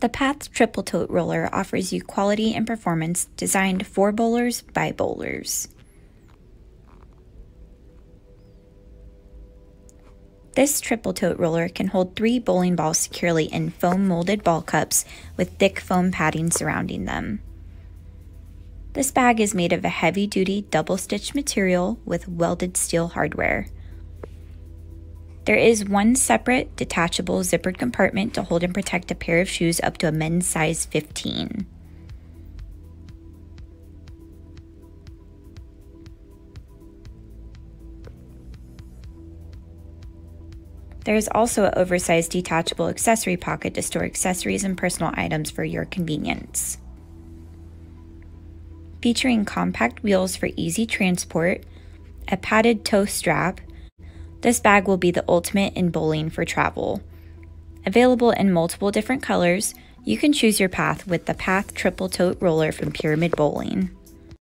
The Path Triple Tote Roller offers you quality and performance designed for bowlers by bowlers. This triple tote roller can hold three bowling balls securely in foam molded ball cups with thick foam padding surrounding them. This bag is made of a heavy duty double stitched material with welded steel hardware. There is one separate detachable zippered compartment to hold and protect a pair of shoes up to a men's size 15. There is also an oversized detachable accessory pocket to store accessories and personal items for your convenience. Featuring compact wheels for easy transport, a padded tow strap, this bag will be the ultimate in bowling for travel. Available in multiple different colors, you can choose your path with the Path Triple Tote Roller from Pyramid Bowling.